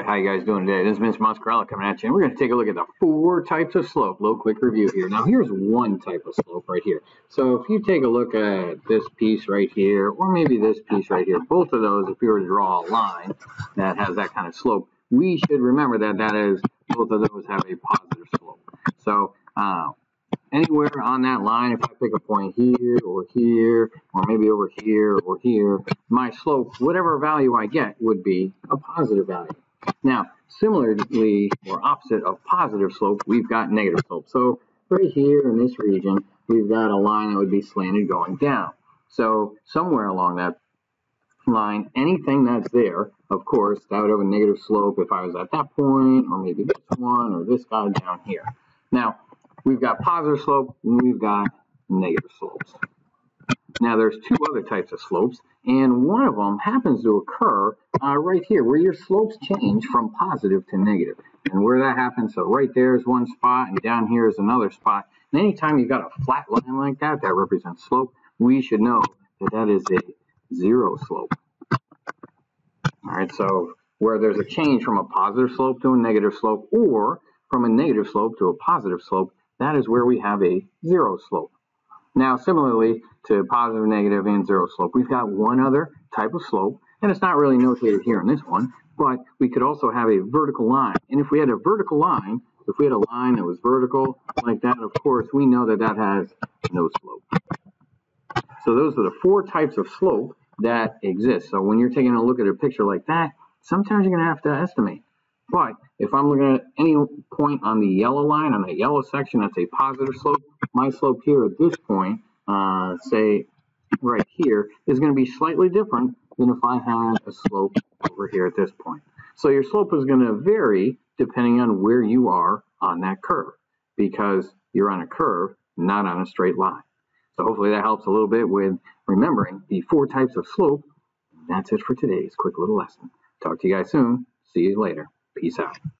right, how you guys doing today? This is Vince Muscarella coming at you, and we're going to take a look at the four types of slope. Little quick review here. Now, here's one type of slope right here. So if you take a look at this piece right here, or maybe this piece right here, both of those, if you were to draw a line that has that kind of slope, we should remember that that is, both of those have a positive slope. So uh, anywhere on that line, if I pick a point here or here, or maybe over here or here, my slope, whatever value I get, would be a positive value. Now, similarly, or opposite of positive slope, we've got negative slope. So right here in this region, we've got a line that would be slanted going down. So somewhere along that line, anything that's there, of course, that would have a negative slope if I was at that point, or maybe this one, or this guy down here. Now, we've got positive slope, and we've got negative slopes. Now, there's two other types of slopes, and one of them happens to occur uh, right here, where your slopes change from positive to negative. And where that happens, so right there is one spot, and down here is another spot. And anytime you've got a flat line like that, that represents slope, we should know that that is a zero slope. All right, so where there's a change from a positive slope to a negative slope, or from a negative slope to a positive slope, that is where we have a zero slope. Now, similarly to positive, negative, and zero slope, we've got one other type of slope, and it's not really notated here in this one, but we could also have a vertical line. And if we had a vertical line, if we had a line that was vertical like that, of course, we know that that has no slope. So those are the four types of slope that exist. So when you're taking a look at a picture like that, sometimes you're going to have to estimate. But if I'm looking at any point on the yellow line, on that yellow section, that's a positive slope. My slope here at this point, uh, say right here, is going to be slightly different than if I had a slope over here at this point. So your slope is going to vary depending on where you are on that curve because you're on a curve, not on a straight line. So hopefully that helps a little bit with remembering the four types of slope. That's it for today's quick little lesson. Talk to you guys soon. See you later. Peace out.